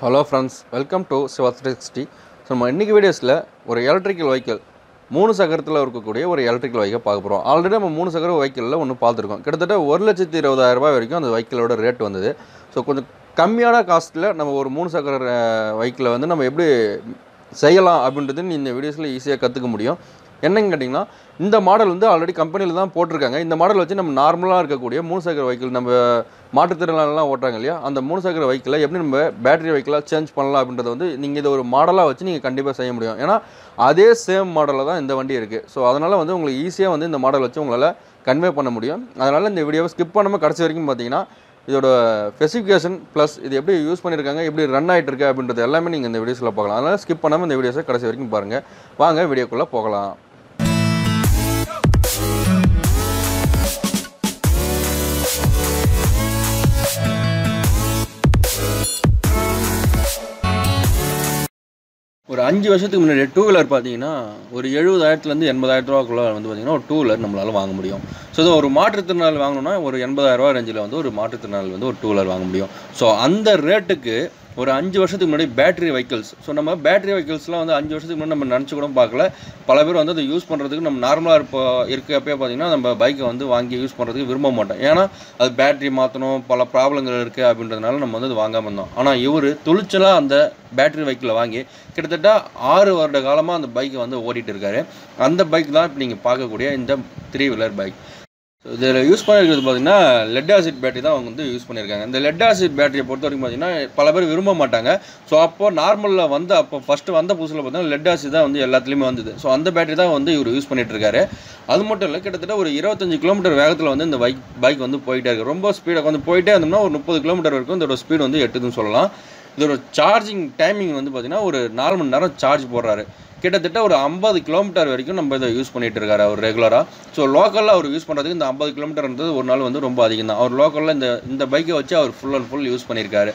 Hello friends welcome to Siva three sixty so நம்ம இன்றைக்கி வீடியோஸில் ஒரு எலக்ட்ரிக்கல் வெஹிக்கிள் மூணு சக்கரத்தில் இருக்கக்கூடிய ஒரு எலக்ட்ரிக்கல் வெஹிக்கிள் பார்க்க போகிறோம் ஆல்ரெடி நம்ம மூணு சக்கர வெஹிக்கிளில் ஒன்று பார்த்துருக்கோம். கிட்டத்தட்ட ஒரு லட்சத்தி இருபதாயிரம் ரூபாய் வரைக்கும் அந்த வெஹிக்கிளோட ரேட் வந்தது. ஸோ கொஞ்சம் கம்மியான காஸ்ட்டில் நம்ம ஒரு மூணு சக்கர வெஹிக்கிளை வந்து நம்ம எப்படி செய்யலாம் அப்படின்றது இந்த வீடியோஸில் ஈஸியாக கற்றுக்க முடியும். என்னங்க கேட்டிங்கன்னா இந்த மாடல் வந்து ஆல்ரெடி கம்பெனியில் தான் போட்டிருக்காங்க. இந்த மாடல் வச்சு நம்ம நார்மலாக இருக்கக்கூடிய மூணு சக்கர வெஹிக்கிள் நம்ம மாற்றுத்திறனாளெலாம் ஓட்டுறாங்க இல்லையா? அந்த மூணு சக்கர வெஹிக்கிளை எப்படி நம்ம பேட்டரி வெஹிக்கிளாக சேஞ்ச் பண்ணலாம் அப்படின்றத வந்து நீங்கள் இதை ஒரு மாடலாக வச்சு நீங்கள் கண்டிப்பாக செய்ய முடியும். ஏன்னா அதே சேம் மாடலில் தான் இந்த வண்டி இருக்குது ஸோ அதனால் வந்து உங்களுக்கு ஈஸியாக வந்து இந்த மாடல் வச்சு உங்களால் கன்வே பண்ண முடியும். அதனால் இந்த வீடியோவை ஸ்கிப் பண்ணாமல் கடைசி வரைக்கும் பார்த்தீங்கன்னா இதோட ஸ்பெசிஃபிகேஷன் ப்ளஸ் இது எப்படி யூஸ் பண்ணியிருக்காங்க எப்படி ரன் ஆகிட்டு இருக்கு அப்படின்றது எல்லாமே நீங்கள் இந்த வீடியோஸில் பார்க்கலாம். அதனால் ஸ்கிப் பண்ணாமல் இந்த வீடியோஸை கடைசி வரைக்கும் பாருங்கள் வாங்க வீடியோக்குள்ளே போகலாம். ஒரு அஞ்சு வருஷத்துக்கு முன்னாடி டூ வீலர் பார்த்தீங்கன்னா ஒரு எழுபதாயிரத்துலேருந்து எண்பதாயிரம் ரூபாக்குள்ளே வந்து பார்த்தீங்கன்னா ஒரு டூ வீலர் நம்மளால் வாங்க முடியும். ஸோ இது ஒரு மாற்றுத்திறனாளி வாங்கணும்னா ஒரு எண்பதாயிரரூவா ரேஞ்சில் வந்து ஒரு மாற்றுத்திறனாளி வந்து ஒரு டூ வீலர் வாங்க முடியும். ஸோ அந்த ரேட்டுக்கு ஒரு அஞ்சு வருஷத்துக்கு முன்னாடி பேட்டரி வெஹிக்கிள்ஸ் ஸோ நம்ம பேட்டரி வெஹிக்கிள்ஸ்லாம் வந்து அஞ்சு வருஷத்துக்கு முன்னாடி நம்ம நினச்சி கூட பார்க்கல. பல பேர் வந்து அதை யூஸ் பண்ணுறதுக்கு நம்ம நார்மலாக இருப்போ இருக்கப்பே பார்த்தீங்கன்னா நம்ம பைக்கை வந்து வாங்கி யூஸ் பண்ணுறதுக்கு விரும்ப மாட்டோம். ஏன்னா அது பேட்டரி மாற்றணும் பல ப்ராப்ளங்கள் இருக்குது அப்படின்றதுனால நம்ம வந்து அது வாங்காமல் இருந்தோம். ஆனால் இவர் துளிச்சலாக அந்த பேட்டரி வெஹிக்கிளை வாங்கி கிட்டத்தட்ட ஆறு வருட காலமாக அந்த பைக்கை வந்து ஓடிட்டு இருக்காரு. அந்த பைக் தான் இப்போ நீங்கள் பார்க்கக்கூடிய இந்த த்ரீ வீலர் பைக் ஸோ இதில் யூஸ் பண்ணியிருக்கிறது பார்த்தீங்கன்னா லெட் ஆசிட் பேட்டரி தான் அவங்க வந்து யூஸ் பண்ணியிருக்காங்க. இந்த லெட் ஆசிட் பேட்டரியை பொறுத்த வரைக்கும் பார்த்தீங்கன்னா பல பேர் விரும்ப மாட்டாங்க. ஸோ அப்போ நார்மலில் வந்து அப்போ ஃபஸ்ட்டு வந்த புதுசில் பார்த்தீங்கன்னா லெட் ஆசிட் தான் வந்து எல்லாத்துலேயுமே வந்தது. ஸோ அந்த பேட்டரி தான் வந்து இவர் யூஸ் பண்ணிகிட்ருக்காரு அது மட்டும் இல்லை கிட்டத்தட்ட ஒரு இருபத்தஞ்சு கிலோமீட்டர் வேகத்தில் வந்து இந்த பைக் பைக் வந்து போயிட்டே இருக்குது ரொம்ப ஸ்பீடாக வந்து போயிட்டே இருந்தோம்னா ஒரு முப்பது கிலோமீட்டர் வரைக்கும் இதோட ஸ்பீடு வந்து எட்டுதுன்னு சொல்லலாம். இதோட சார்ஜிங் டைமிங் வந்து பார்த்தீங்கன்னா ஒரு நாலு மணி நேரம் சார்ஜ் போடுறாரு. கிட்டத்தட்ட ஒரு ஐம்பது கிலோமீட்டர் வரைக்கும் நம்ம இதை யூஸ் பண்ணிட்டு இருக்காரு அவர் ரெகுலராக ஸோ லோக்கலில் அவர் யூஸ் பண்ணுறதுக்கு இந்த ஐம்பது கிலோமீட்டர்ன்றது ஒரு நாள் வந்து ரொம்ப அதிகம் தான். அவர் லோக்கலில் இந்த இந்த பைக்கை வச்சு அவர் ஃபுல் அண்ட் ஃபுல் யூஸ் பண்ணியிருக்காரு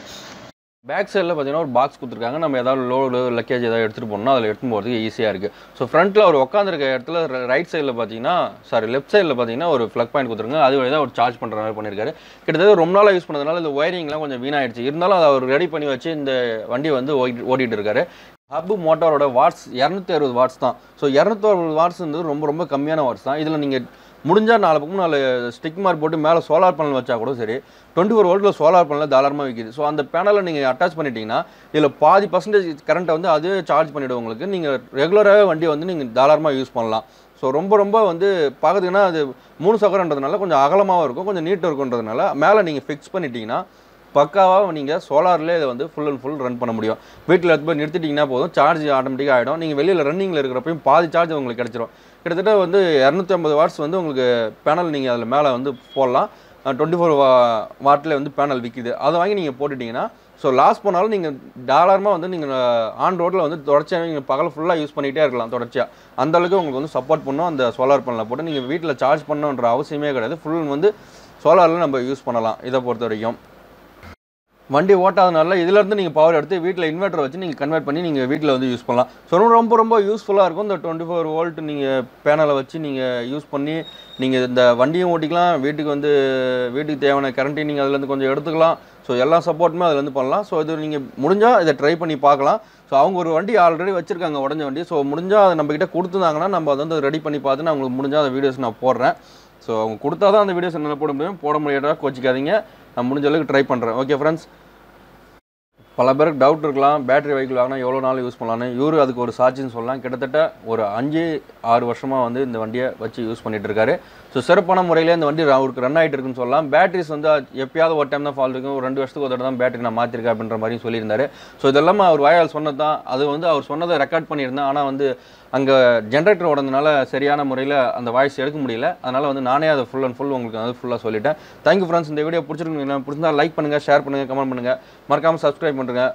பேக் சைடில் பார்த்தீங்கன்னா ஒரு பாக்ஸ் கொடுத்துருக்காங்க. நம்ம ஏதாவது லோடு லக்கேஜ் ஏதாவது எடுத்துகிட்டு போனோம்னா அதில் எடுத்துன்னு போகிறதுக்கு ஈஸியாக இருக்குது ஸோ ஃப்ரண்ட்டில் அவர் உட்காந்துருக்க இடத்துல ரைட் சைடில் பார்த்தீங்கன்னா சாரி லெஃப்ட் சைடில் பார்த்தீங்கன்னா ஒரு ஃப்ளக் பாயிண்ட் கொடுத்துருங்க அது வழியாக ஒரு சார்ஜ் பண்ணுற மாதிரி பண்ணியிருக்காரு கிட்டத்தட்ட ரொம்ப நாளாக யூஸ் பண்ணதுனால இந்த ஒயரிங்லாம் கொஞ்சம் வீணாயிடுச்சு. இருந்தாலும் அதை அவர் ரெடி பண்ணி வச்சு இந்த வண்டி வந்து ஓடி ஓட்டிகிட்டு இருக்காரு. ஹப்பு மோட்டாரோட வாட்ஸ் இரநூத்தி அறுபது வாட்ஸ் தான். ஸோ இரநூத்தி அறுபது வாட்ஸ் வந்து ரொம்ப ரொம்ப கம்மியான வாட்ஸ் தான். இதில் நீங்கள் முடிஞ்சால் நாலு பக்கம் நாலு ஸ்டிக் மார்க் போட்டு மேலே சோலார் பேனல் வச்சா கூட சரி டுவெண்ட்டி ஃபோர் வோல்ட்டில் சோலார் பேனல் தாராளமாக விற்கிது ஸோ அந்த பேனலை நீங்கள் அட்டாச் பண்ணிட்டீங்கன்னா இதில் பாதி பர்சன்டேஜ் கரண்ட்டை வந்து அதுவே சார்ஜ் பண்ணிவிடும் உங்களுக்கு. நீங்கள் ரெகுலராகவே வண்டியை வந்து நீங்கள் தாராளமாக யூஸ் பண்ணலாம். ஸோ ரொம்ப ரொம்ப வந்து பார்க்குறதுக்குன்னா அது மூணு சக்கரன்றதுனால கொஞ்சம் அகலமாகவும் இருக்கும் கொஞ்சம் நீட்டாக இருக்குன்றதுனால மேலே நீங்கள் ஃபிக்ஸ் பண்ணிட்டீங்கன்னா பக்காவாக நீங்கள் சோலார்லேயே இதை வந்து ஃபுல் அண்ட் ஃபுல் ரன் பண்ண முடியும். வீட்டில் எடுத்து போய் நிறுத்திட்டிங்கன்னா போதும். சார்ஜ் ஆட்டோமேட்டிக்காக ஆகிடும் நீங்கள் வெளியில் ரன்னிங்கில் இருக்கிறப்பையும் பாதி சார்ஜ் உங்களுக்கு கிடச்சிரும். கிட்டத்தட்ட வந்து இரநூத்தி ஐம்பது வாட்ஸ் வந்து உங்களுக்கு பேனல் நீங்கள் அதில் மேலே வந்து போடலாம். டுவெண்ட்டி ஃபோர் வா வாட்டில் வந்து பேனல் விற்கிது அதை வாங்கி நீங்கள் போட்டுட்டிங்கன்னா ஸோ லாஸ் போனாலும் நீங்கள் டாலரமாக வந்து நீங்கள் ஆன் ரோட்டில் வந்து தொடர்ச்சியாக நீங்கள் பகல் ஃபுல்லாக யூஸ் பண்ணிகிட்டே இருக்கலாம் தொடர்ச்சியாக அந்த அளவுக்கு உங்களுக்கு வந்து சப்போர்ட் பண்ணும். அந்த சோலார் பேனலை போட்டு நீங்கள் வீட்டில் சார்ஜ் பண்ணணுன்ற அவசியமே கிடையாது. ஃபுல் வந்து சோலாரில் நம்ம யூஸ் பண்ணலாம். இதை பொறுத்த வரைக்கும். வண்டி ஓட்டாதனால இதுலேருந்து நீங்கள் பவர் எடுத்து வீட்டில் இன்வெர்டர் வச்சு நீங்கள் கன்வெர்ட் பண்ணி நீங்கள் வீட்டில் வந்து யூஸ் பண்ணலாம். ஸோ ரொம்ப ரொம்ப யூஸ்ஃபுல்லாக இருக்கும். இந்த டுவெண்ட்டி ஃபோர் வோல்ட் நீங்கள் பேனலை வச்சு நீங்கள் யூஸ் பண்ணி நீங்கள் இந்த வண்டியும் ஓட்டிக்கலாம். வீட்டுக்கு வந்து வீட்டுக்கு தேவையான கரண்ட்டையும் நீங்கள் அதுலேருந்து கொஞ்சம் எடுத்துக்கலாம். ஸோ எல்லா சப்போர்ட்டுமே அதுலேருந்து பண்ணலாம். ஸோ இது நீங்கள் முடிஞ்சால் இதை ட்ரை பண்ணி பார்க்கலாம். ஸோ அவங்க ஒரு வண்டி ஆல்ரெடி வச்சுருக்காங்க உடஞ்ச வண்டி. ஸோ முடிஞ்சால் அதை நம்மக்கிட்ட கொடுத்துருந்தாங்கன்னா நம்ம அதை வந்து ரெடி பண்ணி பார்த்து நான் உங்களுக்கு முடிஞ்சால் அந்த வீடியோஸ் நான் போடுறேன். ஸோ அவங்க கொடுத்தா தான் அந்த வீடியோஸ் என்னால் போட முடியும். போட முடியாதா கோச்சிக்காதீங்க. நான் முடிஞ்ச அளவுக்கு ட்ரை பண்ணுறேன் ஓகே ஃப்ரெண்ட்ஸ் பல பேருக்கு டவுட் இருக்கலாம். பேட்டரி வெஹிக்கிள் வாங்கினா எவ்வளோ நாள் யூஸ் பண்ணலான்னு இவரு அதுக்கு ஒரு சாட்சின்னு சொல்லலாம். கிட்டத்தட்ட ஒரு அஞ்சு ஆறு வருஷமாக வந்து இந்த வண்டியை வச்சு யூஸ் பண்ணிகிட்டு இருக்காரு. ஸோ சிறப்பான முறையில் இந்த வண்டி அவருக்கு ரன் ஆகிட்டு இருக்குன்னு சொல்லலாம். பேட்டரிஸ் வந்து எப்பயாவது ஒரு டைம் தான் ஃபால்ட் இருக்கும். ஒரு ரெண்டு வருஷத்துக்கு ஒரு தடவை தான் பேட்டரி நான் மாற்றிருக்கேன் அப்படின்ற மாதிரி சொல்லியிருந்தாரு. ஸோ இதெல்லாம் அவர் வாயால் சொன்னது தான். அது வந்து அவர் சொன்னதை ரெக்கார்ட் பண்ணியிருந்தேன். ஆனால் வந்து அங்கே ஜென்ரேட்டர் ஓடுறதுனால சரியான முறையில் அந்த வாய்ஸ் எடுக்க முடியல. அதனால் வந்து நானே அதை ஃபுல் அண்ட் ஃபுல் உங்களுக்கு வந்து ஃபுல்லாக சொல்லிட்டேன். தேங்க்யூ ஃப்ரெண்ட்ஸ் இந்த வீடியோ பிடிச்சிருக்கு பிடிச்சிருந்தா லைக் பண்ணுங்கள் ஷேர் பண்ணுங்கள் கமெண்ட் பண்ணுங்கள் மறக்காமல் சப்ஸ்கிரைப் பண்ணுங்கள்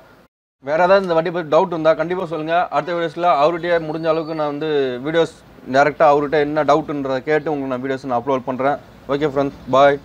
வேறு ஏதாவது இந்த வண்டி பற்றி டவுட் இருந்தால் கண்டிப்பாக சொல்லுங்கள் அடுத்த வீடியோஸில் அவர்கிட்டயே முடிஞ்ச அளவுக்கு நான் வந்து வீடியோஸ் டேரெக்டாக அவர்கிட்ட என்ன டவுட்டுன்றதை கேட்டு உங்களுக்கு நான் வீடியோஸ் நான் அப்லோட் பண்ணுறேன் ஓகே ஃப்ரெண்ட்ஸ் பாய்